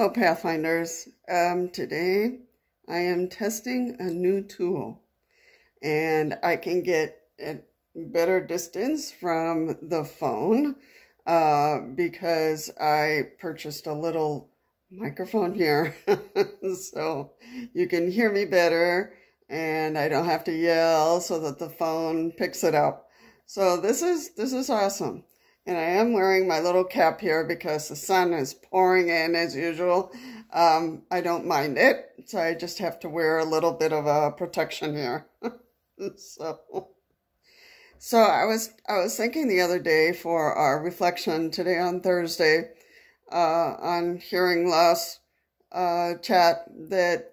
Hello, Pathfinders. Um, today I am testing a new tool and I can get a better distance from the phone uh, because I purchased a little microphone here so you can hear me better and I don't have to yell so that the phone picks it up. So this is this is awesome. And I am wearing my little cap here because the sun is pouring in as usual. Um, I don't mind it, so I just have to wear a little bit of a protection here. so, so I was I was thinking the other day for our reflection today on Thursday uh, on hearing loss uh, chat that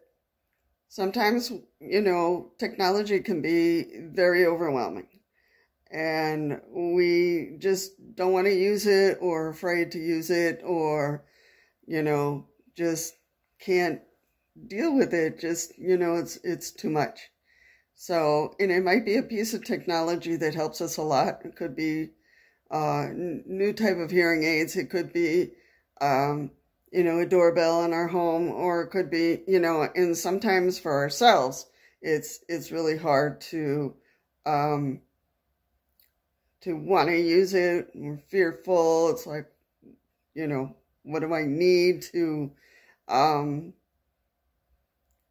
sometimes you know technology can be very overwhelming and we just don't want to use it or afraid to use it or you know just can't deal with it just you know it's it's too much. So and it might be a piece of technology that helps us a lot. It could be uh new type of hearing aids. It could be um you know a doorbell in our home or it could be you know and sometimes for ourselves it's it's really hard to um to want to use it. We're fearful. It's like, you know, what do I need to, um,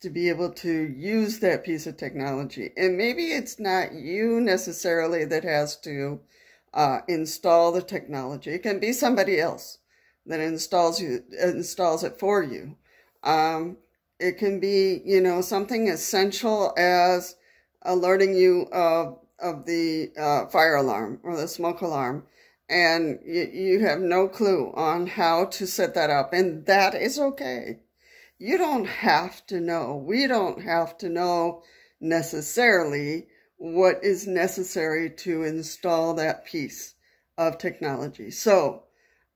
to be able to use that piece of technology? And maybe it's not you necessarily that has to uh, install the technology. It can be somebody else that installs you installs it for you. Um, it can be, you know, something essential as alerting you of of the uh, fire alarm or the smoke alarm and you, you have no clue on how to set that up and that is okay. You don't have to know. We don't have to know necessarily what is necessary to install that piece of technology. So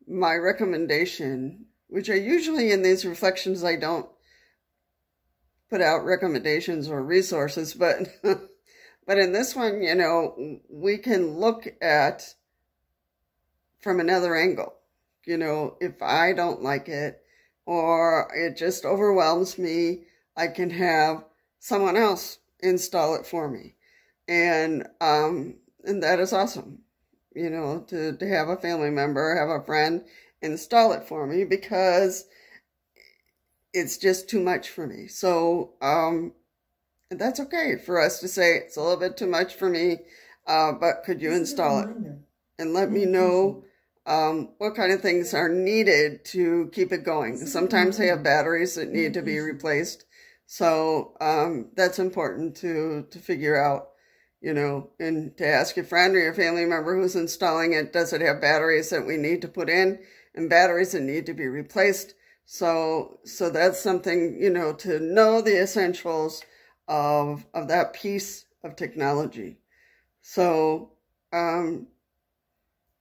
my recommendation which I usually in these reflections I don't put out recommendations or resources but But in this one, you know, we can look at from another angle. You know, if I don't like it or it just overwhelms me, I can have someone else install it for me. And um and that is awesome. You know, to, to have a family member, have a friend install it for me because it's just too much for me. So um that's okay for us to say it's a little bit too much for me, uh, but could you install it? And let me know um, what kind of things are needed to keep it going. Sometimes they have batteries that need to be replaced. So um, that's important to, to figure out, you know, and to ask your friend or your family member who's installing it, does it have batteries that we need to put in and batteries that need to be replaced? So, so that's something, you know, to know the essentials of, of that piece of technology. So, um,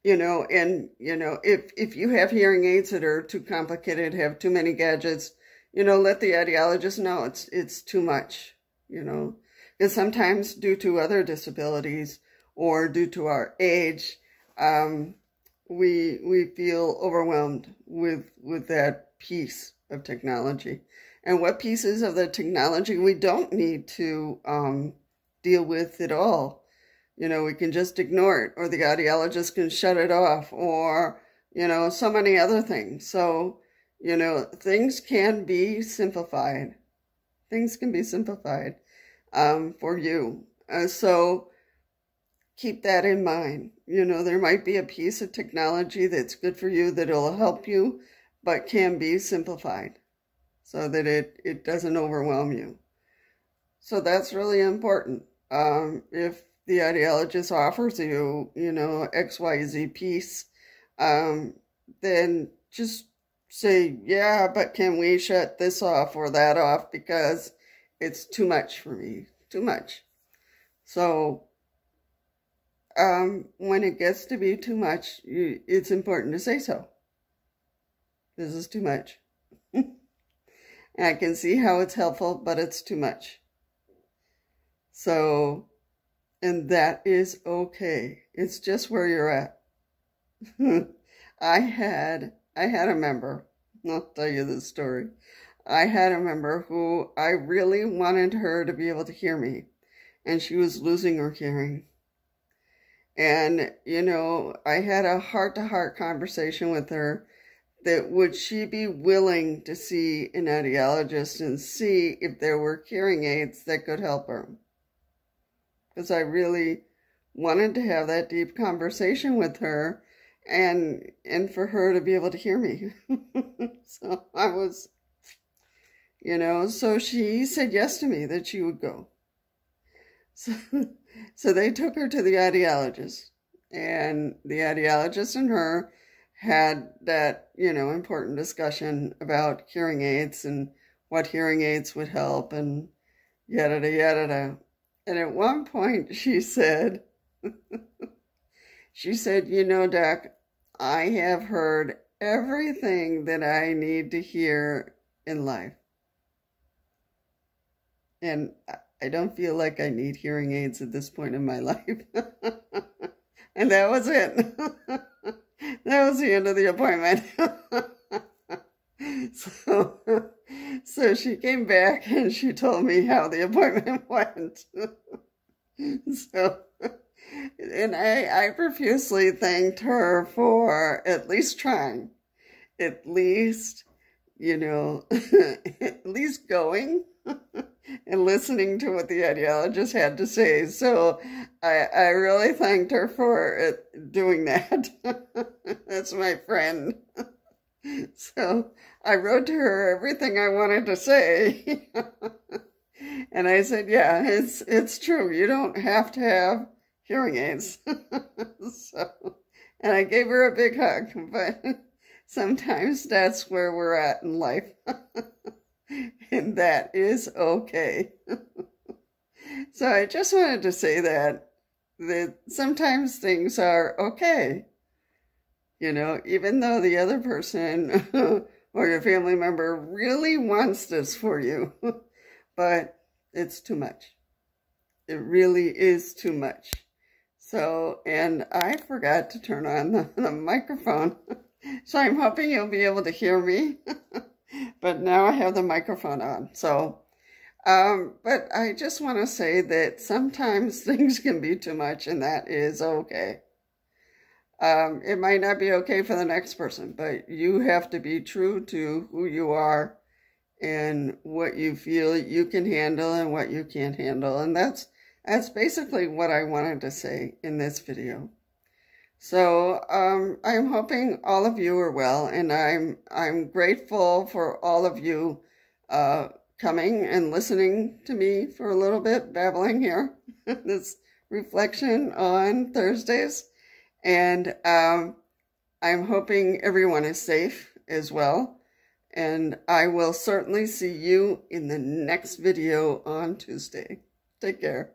you know, and, you know, if, if you have hearing aids that are too complicated, have too many gadgets, you know, let the audiologist know it's, it's too much, you know, and sometimes due to other disabilities or due to our age, um, we, we feel overwhelmed with, with that piece of technology and what pieces of the technology we don't need to um, deal with at all. You know, we can just ignore it, or the audiologist can shut it off, or, you know, so many other things. So, you know, things can be simplified. Things can be simplified um, for you. Uh, so, keep that in mind. You know, there might be a piece of technology that's good for you that'll help you, but can be simplified so that it, it doesn't overwhelm you. So that's really important. Um, if the audiologist offers you, you know, XYZ piece, um, then just say, yeah, but can we shut this off or that off because it's too much for me, too much. So um, when it gets to be too much, you, it's important to say so. This is too much. I can see how it's helpful, but it's too much. So, and that is okay. It's just where you're at. I had, I had a member I'll tell you this story. I had a member who I really wanted her to be able to hear me, and she was losing her hearing. And, you know, I had a heart to heart conversation with her that would she be willing to see an audiologist and see if there were hearing aids that could help her? Because I really wanted to have that deep conversation with her and and for her to be able to hear me. so I was you know, so she said yes to me that she would go. So so they took her to the audiologist, and the audiologist and her had that, you know, important discussion about hearing aids and what hearing aids would help and yada yada. And at one point she said, she said, you know, Doc, I have heard everything that I need to hear in life. And I don't feel like I need hearing aids at this point in my life. and that was it. that was the end of the appointment. so, so she came back and she told me how the appointment went. so, and I, I profusely thanked her for at least trying, at least, you know, at least going and listening to what the audiologist had to say. So I, I really thanked her for doing that. That's my friend. so I wrote to her everything I wanted to say. and I said, yeah, it's, it's true. You don't have to have hearing aids. so, and I gave her a big hug, but sometimes that's where we're at in life and that is okay. so I just wanted to say that that sometimes things are okay. You know, even though the other person or your family member really wants this for you, but it's too much. It really is too much. So, and I forgot to turn on the, the microphone. so I'm hoping you'll be able to hear me but now I have the microphone on. So, um, but I just want to say that sometimes things can be too much and that is okay. Um, it might not be okay for the next person, but you have to be true to who you are and what you feel you can handle and what you can't handle. And that's, that's basically what I wanted to say in this video. So um, I'm hoping all of you are well, and I'm I'm grateful for all of you uh, coming and listening to me for a little bit, babbling here, this reflection on Thursdays, and um, I'm hoping everyone is safe as well. And I will certainly see you in the next video on Tuesday. Take care.